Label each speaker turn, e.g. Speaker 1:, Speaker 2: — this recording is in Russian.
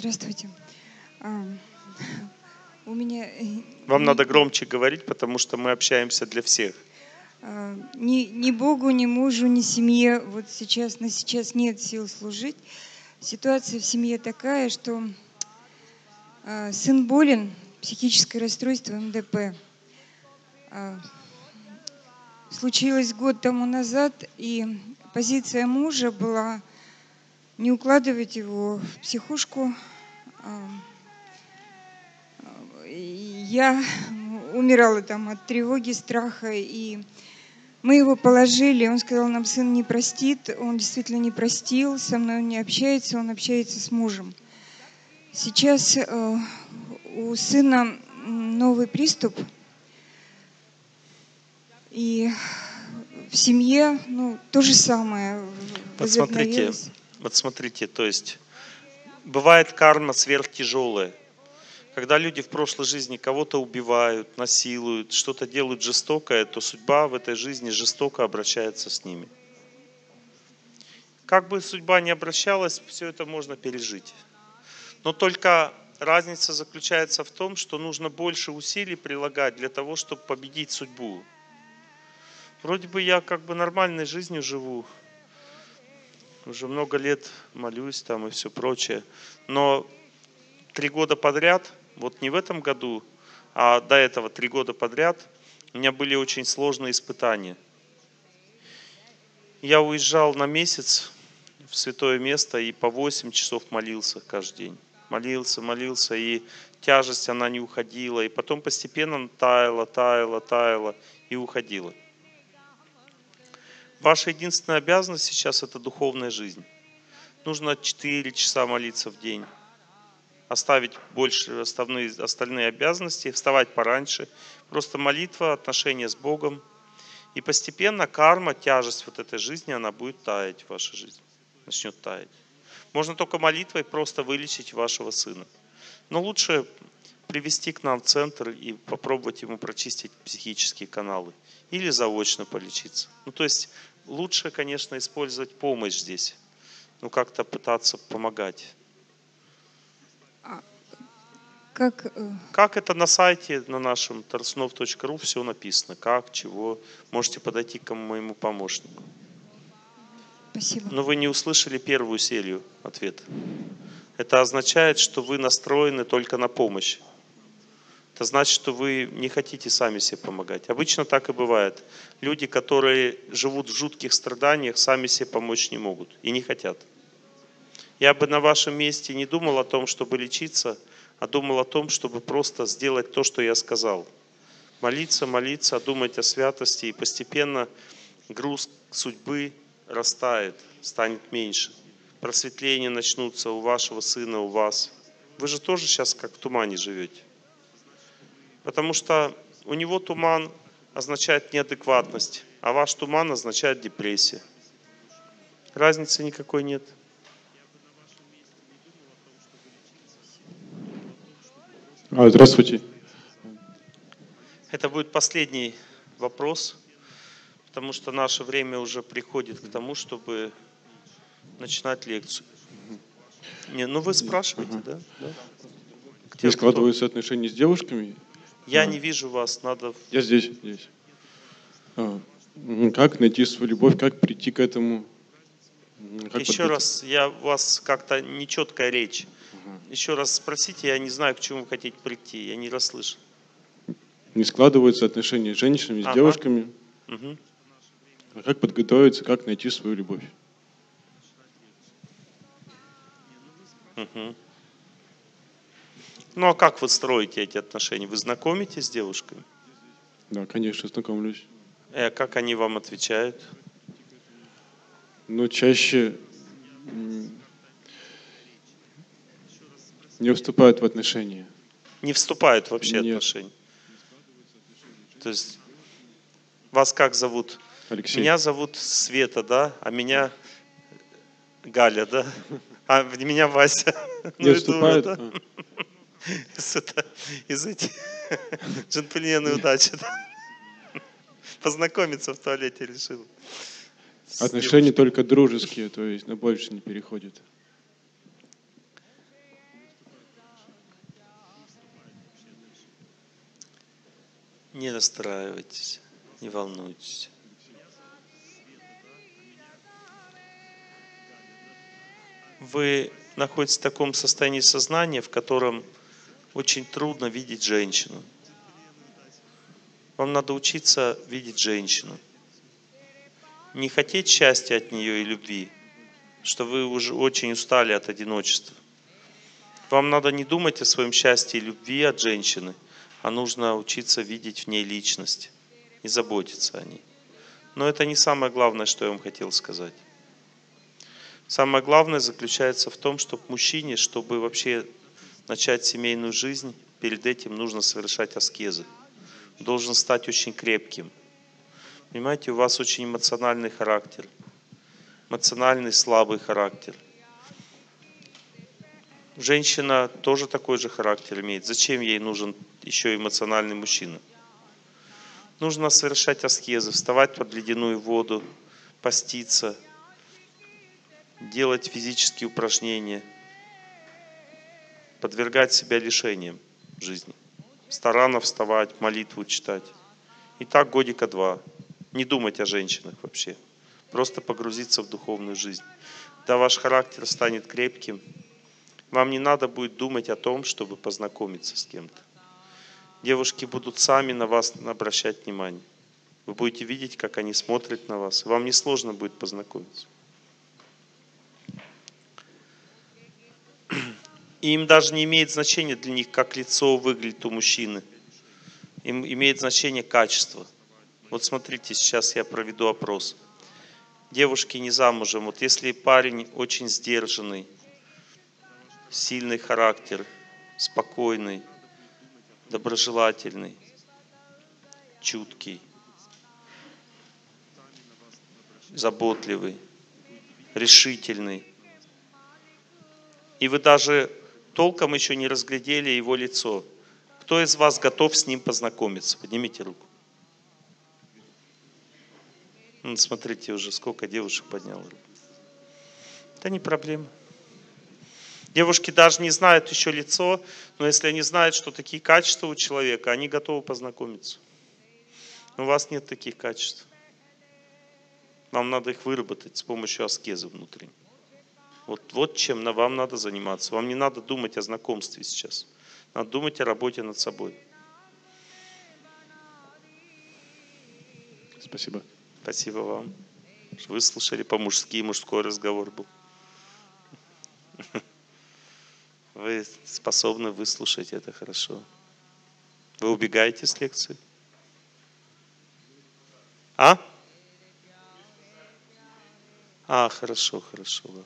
Speaker 1: Здравствуйте. У меня... э,
Speaker 2: Вам надо громче говорить, потому что мы общаемся для всех.
Speaker 1: а, Ни, ни Богу, ни мужу, ни семье вот сейчас, на сейчас нет сил служить. Ситуация в семье такая, что а, сын болен, психическое расстройство МДП. А, Случилось год тому назад, и позиция мужа была не укладывать его в психушку. И Я умирала там от тревоги, страха, и мы его положили. Он сказал, нам сын не простит. Он действительно не простил, со мной он не общается, он общается с мужем. Сейчас э, у сына новый приступ, и в семье ну, то же самое
Speaker 2: Вот смотрите,
Speaker 1: возобновилось.
Speaker 2: Вот смотрите, то есть бывает карма сверхтяжелая. Когда люди в прошлой жизни кого-то убивают, насилуют, что-то делают жестокое, то судьба в этой жизни жестоко обращается с ними. Как бы судьба ни обращалась, все это можно пережить. Но только разница заключается в том, что нужно больше усилий прилагать для того, чтобы победить судьбу. Вроде бы я как бы нормальной жизнью живу, уже много лет молюсь там и все прочее. Но три года подряд, вот не в этом году, а до этого три года подряд, у меня были очень сложные испытания. Я уезжал на месяц в святое место и по 8 часов молился каждый день. Молился, молился, и тяжесть, она не уходила. И потом постепенно таяла, таяла, таяла и уходила. Ваша единственная обязанность сейчас – это духовная жизнь. Нужно 4 часа молиться в день. Оставить больше остальные, остальные обязанности, вставать пораньше. Просто молитва, отношения с Богом. И постепенно карма, тяжесть вот этой жизни, она будет таять в вашей жизни. Начнет таять. Можно только молитвой просто вылечить вашего сына. Но лучше привести к нам в центр и попробовать ему прочистить психические каналы. Или заочно полечиться. Ну, то есть лучше, конечно, использовать помощь здесь. Ну, как-то пытаться помогать.
Speaker 1: Как, э,
Speaker 2: Как это на сайте, на нашем торснов.ру все написано. Как, чего. Можете подойти к моему помощнику.
Speaker 1: спасибо.
Speaker 2: Но вы не услышали первую серию ответа. Это означает, что вы настроены только на помощь. Это значит, что вы не хотите сами себе помогать. Обычно так и бывает. Люди, которые живут в жутких страданиях, сами себе помочь не могут и не хотят. Я бы на вашем месте не думал о том, чтобы лечиться, а думал о том, чтобы просто сделать то, что я сказал. Молиться, молиться, думать о святости, и постепенно груз судьбы растает, станет меньше. Просветления начнутся у вашего сына, у вас. Вы же тоже сейчас как в тумане живете. Потому что у него туман означает неадекватность, а ваш туман означает депрессия. Разницы никакой нет.
Speaker 3: А, здравствуйте.
Speaker 2: Это будет последний вопрос, потому что наше время уже приходит к тому, чтобы начинать лекцию. Не, ну вы спрашиваете, да? да? Кто?
Speaker 3: складываются отношения с девушками.
Speaker 2: Я не вижу вас, надо...
Speaker 3: Я здесь, здесь. А, Как найти свою любовь, как прийти к этому? Как
Speaker 2: Еще
Speaker 3: подготов-
Speaker 2: раз, я у вас как-то нечеткая речь. Еще раз спросите, я не знаю, к чему вы хотите прийти, я не расслышал.
Speaker 3: Не складываются отношения с женщинами, с
Speaker 2: Ага.
Speaker 3: девушками.
Speaker 2: Мгм.
Speaker 3: А как подготовиться, как найти свою любовь?
Speaker 2: Мгм. Ну а как вы строите эти отношения? Вы знакомитесь с девушками?
Speaker 3: Да, конечно, знакомлюсь.
Speaker 2: Э, как они вам отвечают?
Speaker 3: Но чаще не вступают в отношения.
Speaker 2: Не вступают вообще
Speaker 3: Нет.
Speaker 2: отношения? То есть вас как зовут?
Speaker 3: Алексей.
Speaker 2: Меня зовут Света, да? А меня Галя, да? А меня Вася.
Speaker 3: Не
Speaker 2: и дура,
Speaker 3: вступают?
Speaker 2: да? из этих джентльмены удачи. Познакомиться в туалете решил.
Speaker 3: Отношения только дружеские, то есть на больше не переходит.
Speaker 2: Не расстраивайтесь, не волнуйтесь. Вы находитесь в таком состоянии сознания, в котором очень трудно видеть женщину. Вам надо учиться видеть женщину. Не хотеть счастья от нее и любви, что вы уже очень устали от одиночества. Вам надо не думать о своем счастье и любви от женщины, а нужно учиться видеть в ней личность и заботиться о ней. Но это не самое главное, что я вам хотел сказать. Самое главное заключается в том, чтобы мужчине, чтобы вообще начать семейную жизнь, перед этим нужно совершать аскезы. Должен стать очень крепким. Понимаете, у вас очень эмоциональный характер, эмоциональный слабый характер. Женщина тоже такой же характер имеет. Зачем ей нужен еще эмоциональный мужчина? Нужно совершать аскезы, вставать под ледяную воду, поститься – делать физические упражнения, подвергать себя лишениям жизни. Старанно вставать, молитву читать. И так годика два. Не думать о женщинах вообще. Просто погрузиться в духовную жизнь. Да ваш характер станет крепким. Вам не надо будет думать о том, чтобы познакомиться с кем-то. Девушки будут сами на вас обращать внимание. Вы будете видеть, как они смотрят на вас. Вам не сложно будет познакомиться. И им даже не имеет значения для них, как лицо выглядит у мужчины. Им имеет значение качество. Вот смотрите, сейчас я проведу опрос. Девушки не замужем. Вот если парень очень сдержанный, сильный характер, спокойный, доброжелательный, чуткий, заботливый, решительный. И вы даже толком еще не разглядели его лицо. Кто из вас готов с ним познакомиться? Поднимите руку. Ну, смотрите уже, сколько девушек подняло руку. Это не проблема. Девушки даже не знают еще лицо, но если они знают, что такие качества у человека, они готовы познакомиться. Но у вас нет таких качеств. Вам надо их выработать с помощью аскезы внутренней. Вот, вот чем на вам надо заниматься. Вам не надо думать о знакомстве сейчас. Надо думать о работе над собой.
Speaker 3: Спасибо.
Speaker 2: Спасибо вам. Вы слушали по-мужски, мужской разговор был. Вы способны выслушать это хорошо. Вы убегаете с лекции? А? А, хорошо, хорошо. Ладно.